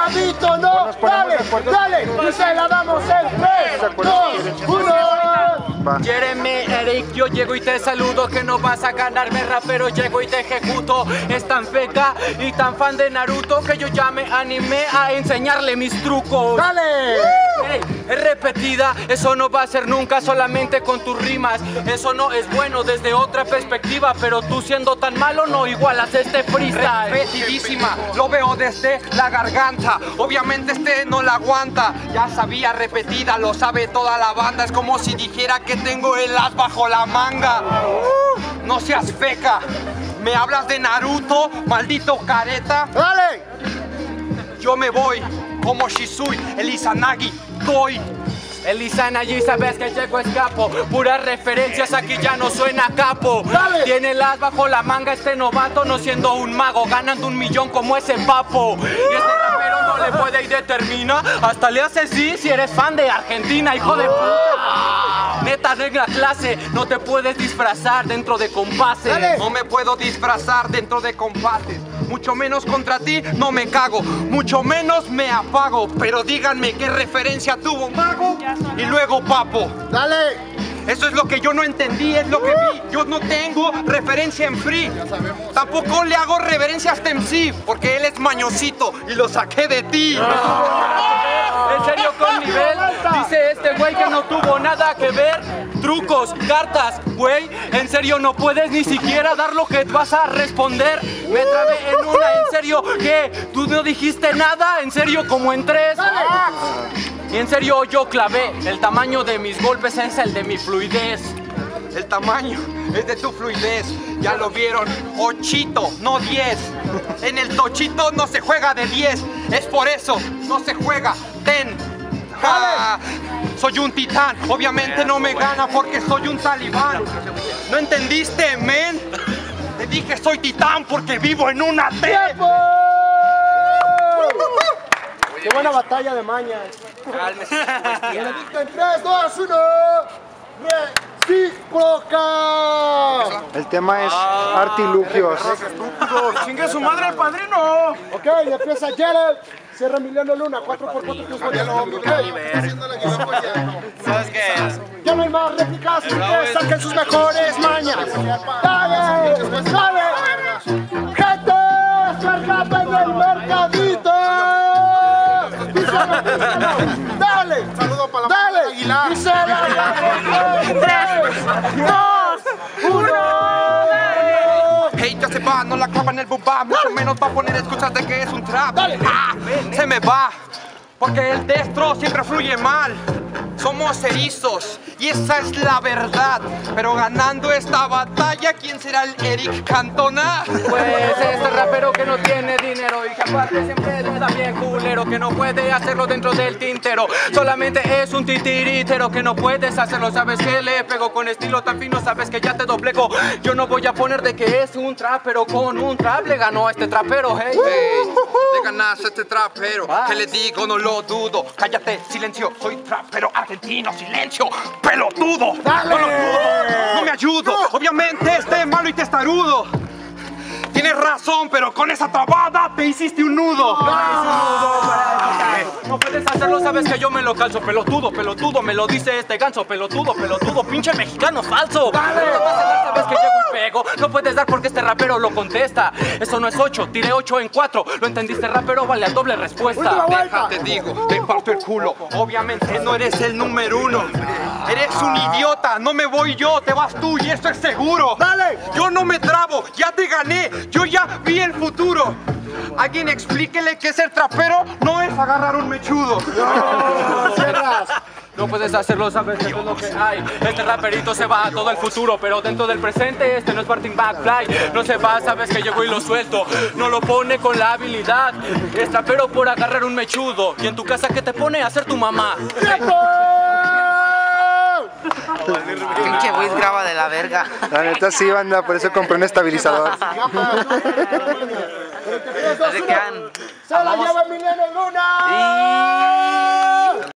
Chavito, no, dale, dale, se la damos en 3, 2, 1. Jeremy, Eric, yo llego y te saludo Que no vas a ganarme rapero, llego y te ejecuto. Es tan feca y tan fan de Naruto Que yo ya me animé a enseñarle mis trucos. ¡Dale! Es repetida, eso no va a ser nunca solamente con tus rimas Eso no es bueno desde otra perspectiva Pero tú siendo tan malo no igualas este freestyle Repetidísima, lo veo desde la garganta. Obviamente este no la aguanta. Ya sabía repetida, lo sabe toda la banda. Es como si dijera que tengo el as bajo la manga. Uh, no seas feca. Me hablas de Naruto, maldito careta. ¡Dale! Yo me voy como Shisui, el Izanagi, doy. Elisana allí sabes que llego escapo Puras referencias aquí ya no suena capo Dale. Tiene el as bajo la manga este novato No siendo un mago ganando un millón como ese papo Y este rapero no le puede y determina Hasta le hace sí si eres fan de Argentina hijo de puta Neta regla clase No te puedes disfrazar dentro de compases Dale. No me puedo disfrazar dentro de compases. Mucho menos contra ti no me cago. Mucho menos me apago. Pero díganme qué referencia tuvo Mago y luego Papo. ¡Dale! Eso es lo que yo no entendí, es lo que vi. Yo no tengo referencia en Free. Tampoco le hago reverencia a este MC, porque él es mañosito y lo saqué de ti. En serio con nivel Dice este güey que no tuvo nada que ver Trucos, cartas, güey En serio no puedes ni siquiera dar lo que vas a responder Me trabé en una, en serio que Tú no dijiste nada, en serio como en tres Y en serio yo clavé El tamaño de mis golpes es el de mi fluidez El tamaño es de tu fluidez. Ya lo vieron. Ochito, no 10. En el tochito no se juega de 10. Es por eso, no se juega. Ten. Soy un titán. Obviamente no me gana porque soy un talibán. ¿No entendiste, men? Te dije soy titán porque vivo en una T. ¡Qué buena batalla de mañas! Cálmese. ¡En 3, 2, 1! ¡Recíproca! El tema es artilugios. ¡Chingue su madre el padrino! Ok, empieza Jared. Cierra Emiliano Luna, 4 por 4 plus Mariano. ¿Sabes qué? Ya no hay más réplicas, saquen sus mejores mañas. ¡Dale! ¡Dale! ¡Gente! ¡Escargate en el mercadito! ¡Dale! ¡Saludo para la ¡Dale! No la clava en el bumba, mucho menos va a poner excusas de que es un trap. Ah, se me va, porque el destro siempre fluye mal. Somos erizos y esa es la verdad. Pero ganando esta batalla, ¿quién será el Eric Cantona? Pues este rapero que no tiene dinero y que aparte siempre le da bien culero Que no puede hacerlo dentro del tintero. Solamente es un titiritero que no puedes hacerlo. Sabes que le pego con estilo tan fino, sabes que ya te doblego Yo no voy a poner de que es un trapero Con un trap. Le ganó a este trapero, hey, Hey, le ganaste a este trapero, que le digo no lo dudo. Cállate, silencio, soy trapero argentino, silencio, pelotudo. No lo dudo, no me ayudo. Obviamente este malo y testarudo. Tienes razón, pero con esa trabada te hiciste un nudo. No puedes hacerlo, sabes que yo me lo calzo Pelotudo, pelotudo, me lo dice este ganso Pelotudo, pelotudo, pinche mexicano falso No te a dar, sabes que llego y pego No puedes dar porque este rapero lo contesta Eso no es 8, tiré 8 en 4 ¿Lo entendiste rapero? Vale al doble respuesta Déjate digo, te parto el culo. Obviamente no eres el número uno. Eres un idiota, no me voy yo, te vas tú y esto es seguro. Dale. Yo no me trabo, ya te gané, yo ya vi el futuro. Alguien explíquele que ser trapero no es agarrar un mechudo. Cierras. No puedes hacerlo, sabes que eso es lo que hay Este raperito se va a todo el futuro Pero dentro del presente este no es Martin McFly No se va, sabes que llego y lo suelto No lo pone con la habilidad Es trapero por agarrar un mechudo Y en tu casa que te pone a ser tu mamá Pinche Wiz graba de la verga. La neta sí, banda, por eso compré un estabilizador. Se quedan. ¡Se la lleva Emiliano Luna!